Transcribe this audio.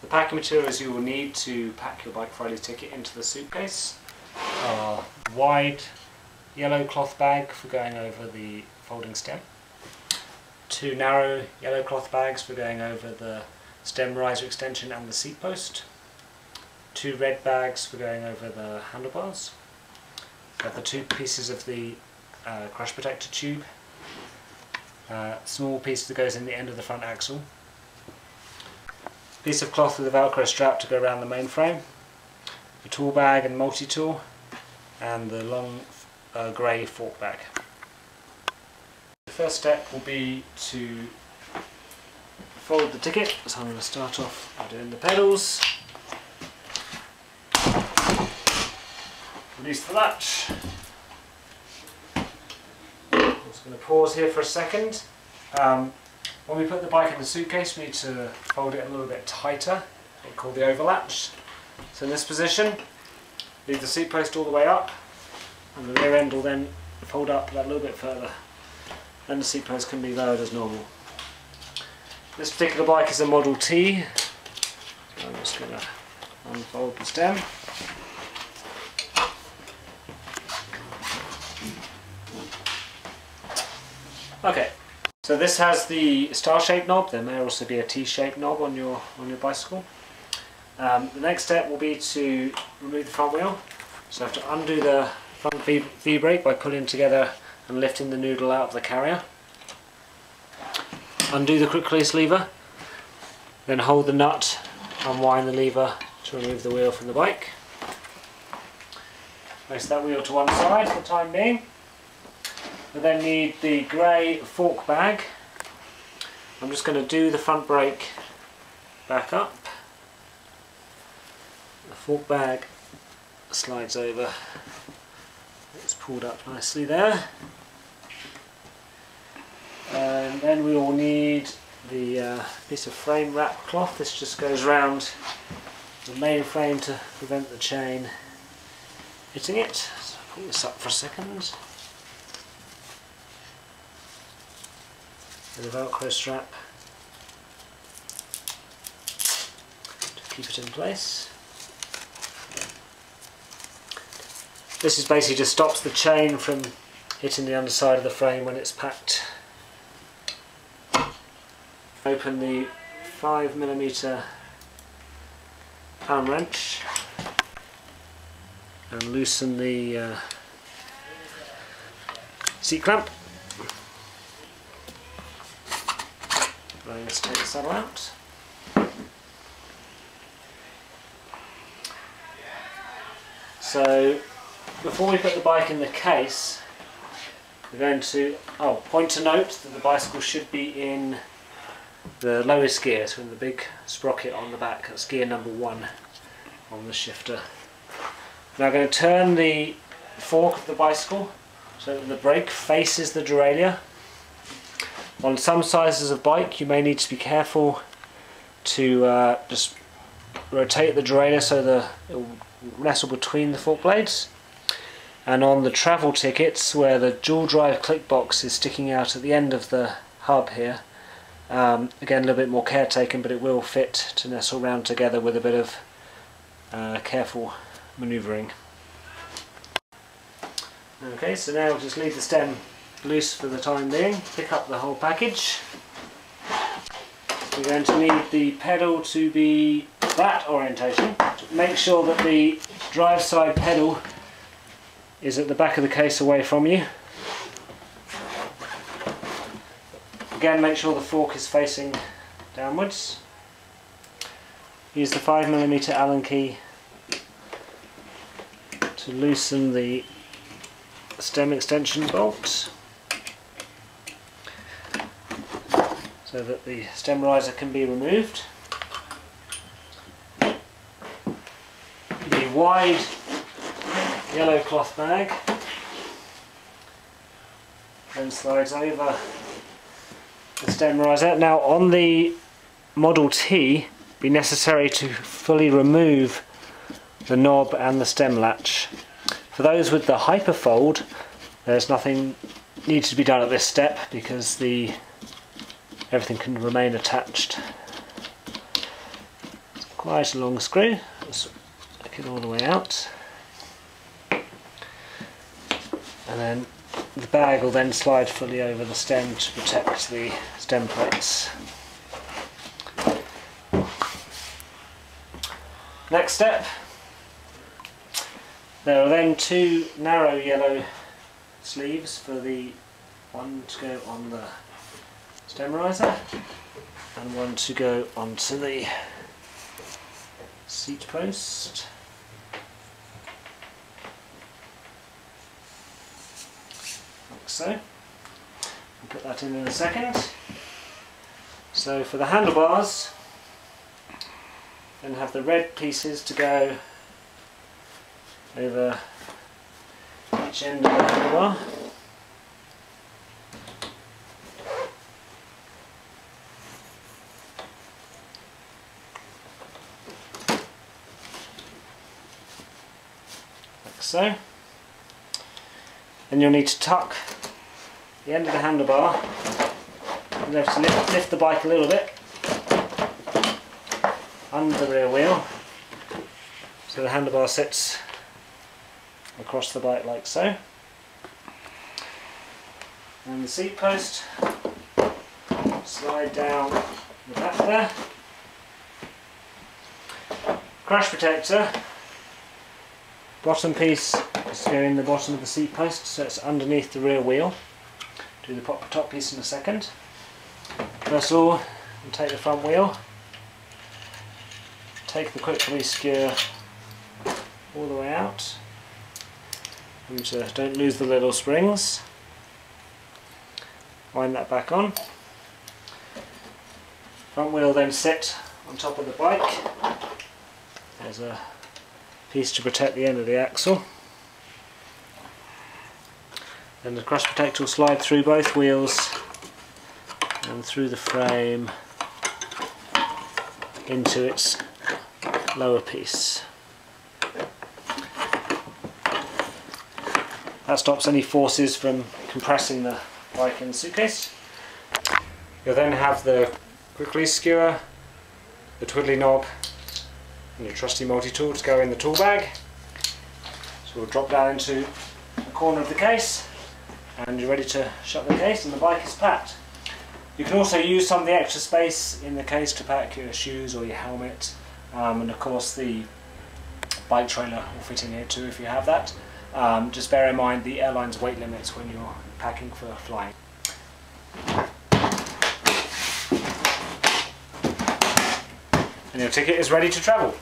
The packing materials you will need to pack your Bike Friday tikit into the suitcase are wide yellow cloth bag for going over the folding stem, two narrow yellow cloth bags for going over the stem riser extension and the seat post, two red bags for going over the handlebars, have the two pieces of the uh, crash protector tube, uh, small piece that goes in the end of the front axle, piece of cloth with a velcro strap to go around the main frame, a tool bag and multi-tool, and the long uh, grey fork bag. The first step will be to fold the tikit, so I'm going to start off by doing the pedals, release the latch, I'm just going to pause here for a second. Um, when we put the bike in the suitcase we need to fold it a little bit tighter, called the overlatch. So in this position, leave the seat post all the way up and the rear end will then fold up that little bit further. Then the seat post can be lowered as normal. This particular bike is a Model T, so I'm just going to unfold the stem. Okay, so this has the star-shaped knob. There may also be a T-shaped knob on your on your bicycle. Um, the next step will be to remove the front wheel. So I have to undo the front V-brake by pulling together and lifting the noodle out of the carrier. Undo the quick release lever, then hold the nut, unwind the lever to remove the wheel from the bike. Place that wheel to one side for the time being. We then need the grey fork bag. I'm just going to do the front brake back up. The fork bag slides over. It's pulled up nicely there. And then we will need the uh, piece of frame wrap cloth. This just goes around the main frame to prevent the chain hitting it. So pull this up for a second. With a velcro strap to keep it in place. This is basically just stops the chain from hitting the underside of the frame when it's packed. Open the 5mm Allen wrench and loosen the uh, seat clamp. Let's take the saddle out. So before we put the bike in the case we're going to, oh point to note that the bicycle should be in the lowest gear, so in the big sprocket on the back, that's gear number one on the shifter. Now I'm going to turn the fork of the bicycle so that the brake faces the derailleur on some sizes of bike you may need to be careful to uh, just rotate the derailleur so the it will nestle between the fork blades and on the travel tikits where the dual drive click box is sticking out at the end of the hub here um, again a little bit more care taken but it will fit to nestle round together with a bit of uh, careful manoeuvring. Okay so now we'll just leave the stem loose for the time being. Pick up the whole package. We're going to need the pedal to be that orientation. Make sure that the drive side pedal is at the back of the case away from you. Again make sure the fork is facing downwards. Use the 5mm Allen key to loosen the stem extension bolt. So that the stem riser can be removed. The wide yellow cloth bag then slides over the stem riser. Now on the Model T be necessary to fully remove the knob and the stem latch. For those with the hyperfold there's nothing needs to be done at this step because the everything can remain attached. It's quite a long screw. Let's make it all the way out. And then the bag will then slide fully over the stem to protect the stem plates. Next step, there are then two narrow yellow sleeves for the one to go on the stem riser and one to go onto the seat post. Like so. I'll put that in in a second. So for the handlebars, then have the red pieces to go over each end of the handlebar. So. Then you'll need to tuck the end of the handlebar. You'll have to lift, lift the bike a little bit under the rear wheel so the handlebar sits across the bike like so and the seat post slide down the back there crash protector bottom piece is to go in the bottom of the seat post so it's underneath the rear wheel. Do the top piece in a second. First of all take the front wheel. Take the quick release skewer all the way out. And uh, don't lose the little springs. Wind that back on. Front wheel then sit on top of the bike. There's a piece to protect the end of the axle then the crash protector will slide through both wheels and through the frame into its lower piece. That stops any forces from compressing the bike in the suitcase. You'll then have the quick release skewer, the twiddly knob and your trusty multi-tool to go in the tool bag. So we'll drop down into the corner of the case and you're ready to shut the case and the bike is packed. You can also use some of the extra space in the case to pack your shoes or your helmet um, and of course the bike trailer will fit in here too if you have that. Um, just bear in mind the airline's weight limits when you're packing for flying. And your tikit is ready to travel.